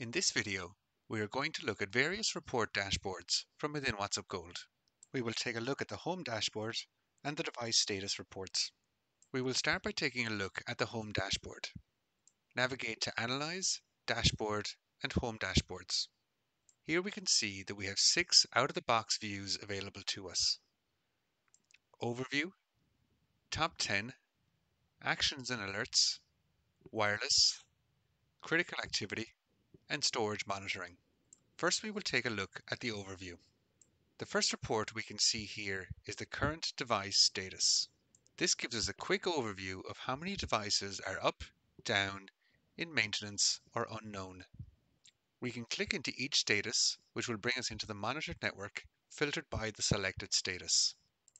In this video, we are going to look at various report dashboards from within WhatsUp Gold. We will take a look at the Home dashboard and the device status reports. We will start by taking a look at the Home dashboard. Navigate to Analyze, Dashboard and Home dashboards. Here we can see that we have six out-of-the-box views available to us. Overview, Top 10, Actions and Alerts, Wireless, Critical Activity, and storage monitoring. First, we will take a look at the overview. The first report we can see here is the current device status. This gives us a quick overview of how many devices are up, down, in maintenance, or unknown. We can click into each status, which will bring us into the monitored network, filtered by the selected status.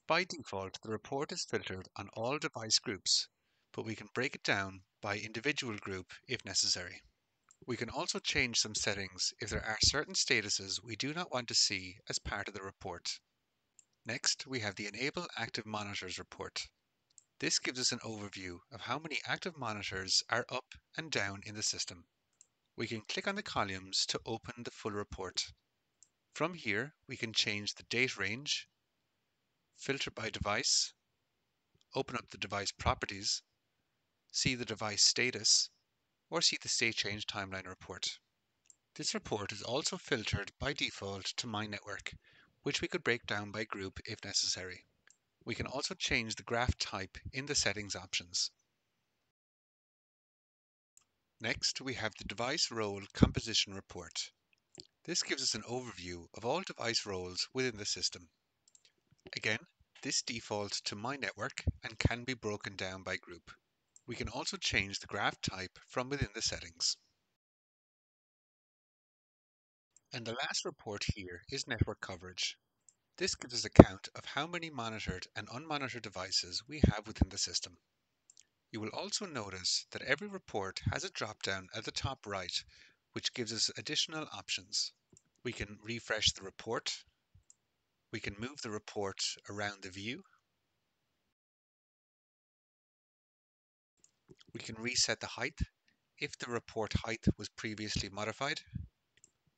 By default, the report is filtered on all device groups, but we can break it down by individual group if necessary. We can also change some settings if there are certain statuses we do not want to see as part of the report. Next, we have the Enable Active Monitors report. This gives us an overview of how many active monitors are up and down in the system. We can click on the columns to open the full report. From here, we can change the date range, filter by device, open up the device properties, see the device status, or see the state change timeline report. This report is also filtered by default to My Network, which we could break down by group if necessary. We can also change the graph type in the settings options. Next, we have the device role composition report. This gives us an overview of all device roles within the system. Again, this defaults to My Network and can be broken down by group. We can also change the graph type from within the settings. And the last report here is network coverage. This gives us a count of how many monitored and unmonitored devices we have within the system. You will also notice that every report has a drop-down at the top right, which gives us additional options. We can refresh the report. We can move the report around the view We can reset the height if the report height was previously modified.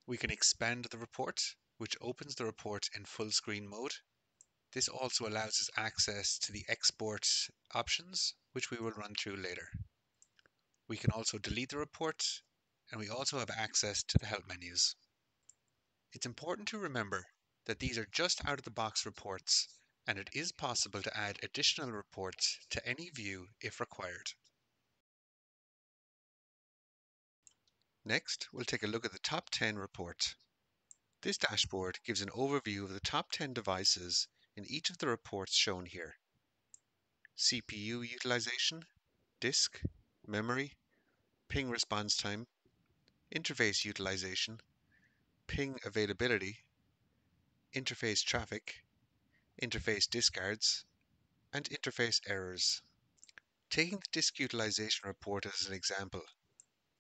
We can expand the report, which opens the report in full screen mode. This also allows us access to the export options, which we will run through later. We can also delete the report, and we also have access to the help menus. It's important to remember that these are just out of the box reports, and it is possible to add additional reports to any view if required. Next, we'll take a look at the top 10 report. This dashboard gives an overview of the top 10 devices in each of the reports shown here. CPU utilization, disk, memory, ping response time, interface utilization, ping availability, interface traffic, interface discards, and interface errors. Taking the disk utilization report as an example,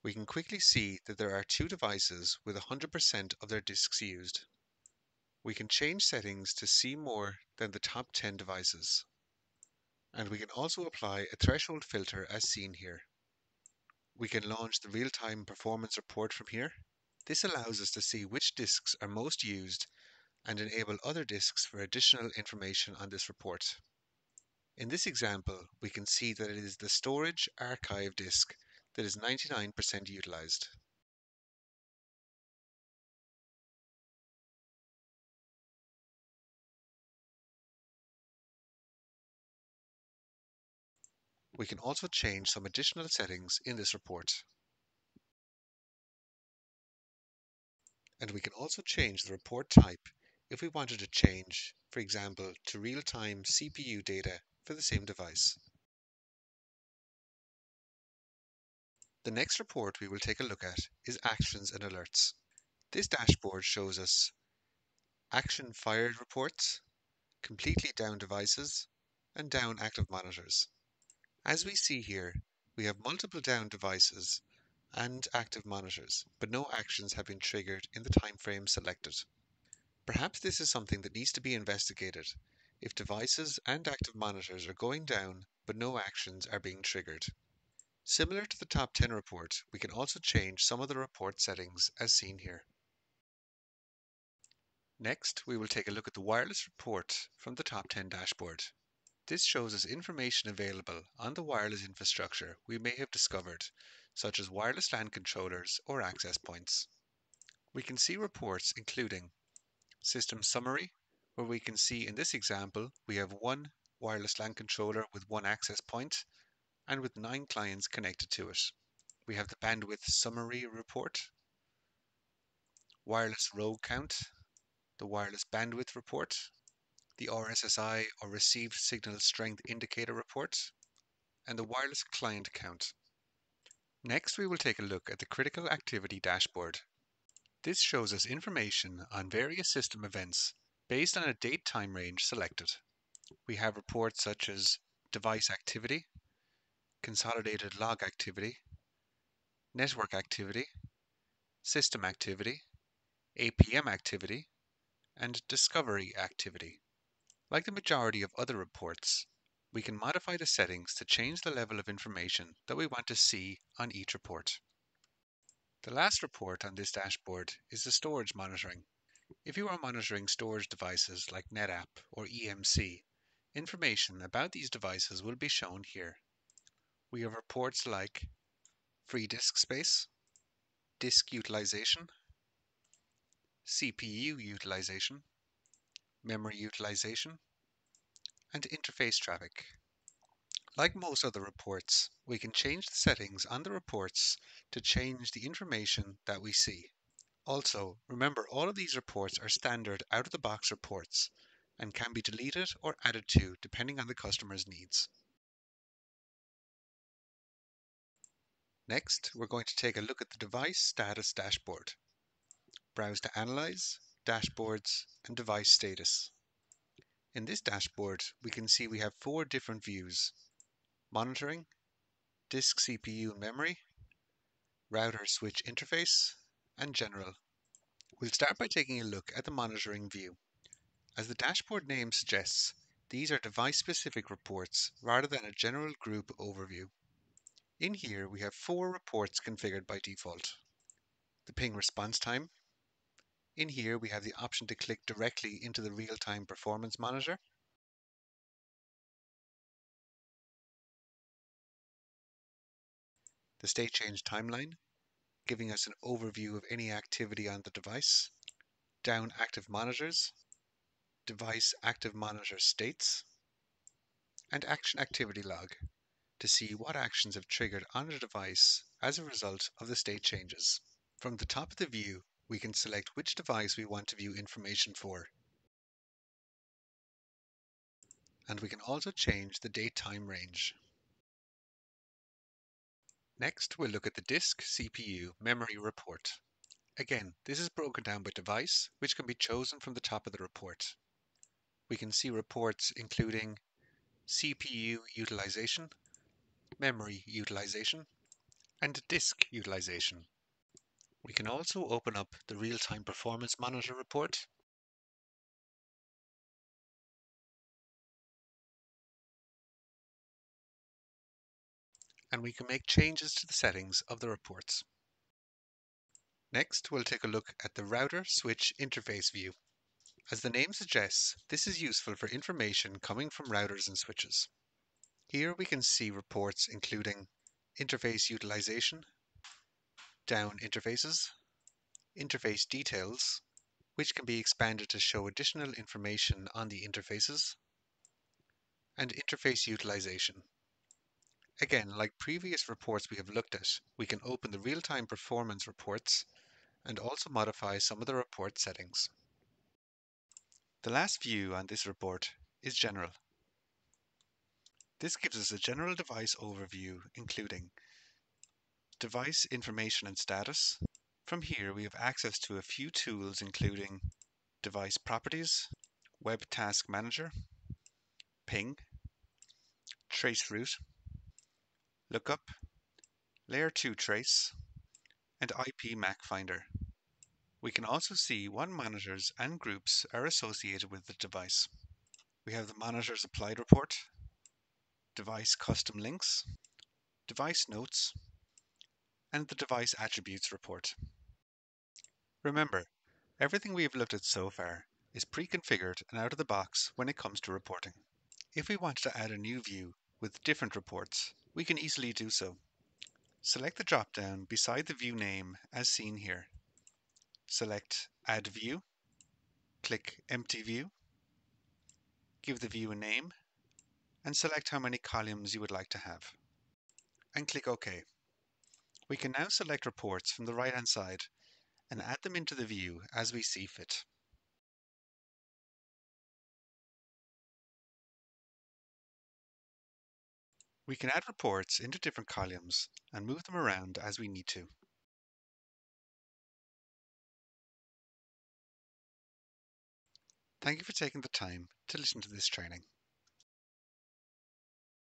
we can quickly see that there are two devices with 100% of their disks used. We can change settings to see more than the top 10 devices. And we can also apply a threshold filter as seen here. We can launch the real-time performance report from here. This allows us to see which disks are most used and enable other disks for additional information on this report. In this example, we can see that it is the storage archive disk that is 99% utilized. We can also change some additional settings in this report. And we can also change the report type if we wanted to change, for example, to real-time CPU data for the same device. The next report we will take a look at is Actions and Alerts. This dashboard shows us action fired reports, completely down devices, and down active monitors. As we see here, we have multiple down devices and active monitors, but no actions have been triggered in the time frame selected. Perhaps this is something that needs to be investigated if devices and active monitors are going down but no actions are being triggered. Similar to the top 10 report, we can also change some of the report settings as seen here. Next, we will take a look at the wireless report from the top 10 dashboard. This shows us information available on the wireless infrastructure we may have discovered, such as wireless LAN controllers or access points. We can see reports including System Summary, where we can see in this example we have one wireless LAN controller with one access point and with nine clients connected to it. We have the bandwidth summary report, wireless rogue count, the wireless bandwidth report, the RSSI or received signal strength indicator report, and the wireless client count. Next, we will take a look at the critical activity dashboard. This shows us information on various system events based on a date time range selected. We have reports such as device activity, consolidated log activity, network activity, system activity, APM activity, and discovery activity. Like the majority of other reports, we can modify the settings to change the level of information that we want to see on each report. The last report on this dashboard is the storage monitoring. If you are monitoring storage devices like NetApp or EMC, information about these devices will be shown here. We have reports like free disk space, disk utilization, CPU utilization, memory utilization, and interface traffic. Like most other reports, we can change the settings on the reports to change the information that we see. Also, remember all of these reports are standard out-of-the-box reports and can be deleted or added to depending on the customer's needs. Next, we're going to take a look at the device status dashboard browse to Analyze, Dashboards, and Device Status. In this dashboard, we can see we have four different views. Monitoring, Disk CPU and Memory, Router Switch Interface, and General. We'll start by taking a look at the monitoring view. As the dashboard name suggests, these are device-specific reports rather than a general group overview. In here, we have four reports configured by default. The ping response time, in here, we have the option to click directly into the real-time performance monitor. The state change timeline, giving us an overview of any activity on the device. Down active monitors, device active monitor states, and action activity log to see what actions have triggered on the device as a result of the state changes. From the top of the view, we can select which device we want to view information for. And we can also change the date time range. Next, we'll look at the disk CPU memory report. Again, this is broken down by device, which can be chosen from the top of the report. We can see reports including CPU utilization, memory utilization, and disk utilization. We can also open up the real-time performance monitor report. And we can make changes to the settings of the reports. Next, we'll take a look at the router switch interface view. As the name suggests, this is useful for information coming from routers and switches. Here we can see reports including interface utilization, down interfaces, interface details, which can be expanded to show additional information on the interfaces, and interface utilization. Again, like previous reports we have looked at, we can open the real-time performance reports and also modify some of the report settings. The last view on this report is General. This gives us a general device overview including device information and status. From here, we have access to a few tools including device properties, web task manager, ping, trace route, lookup, layer 2 trace, and IP MAC finder. We can also see what monitors and groups are associated with the device. We have the monitors applied report, device custom links, Device Notes, and the Device Attributes report. Remember, everything we have looked at so far is pre-configured and out of the box when it comes to reporting. If we want to add a new view with different reports, we can easily do so. Select the drop-down beside the view name as seen here. Select Add View, click Empty View, give the view a name, and select how many columns you would like to have. And click OK. We can now select reports from the right-hand side and add them into the view as we see fit. We can add reports into different columns and move them around as we need to. Thank you for taking the time to listen to this training.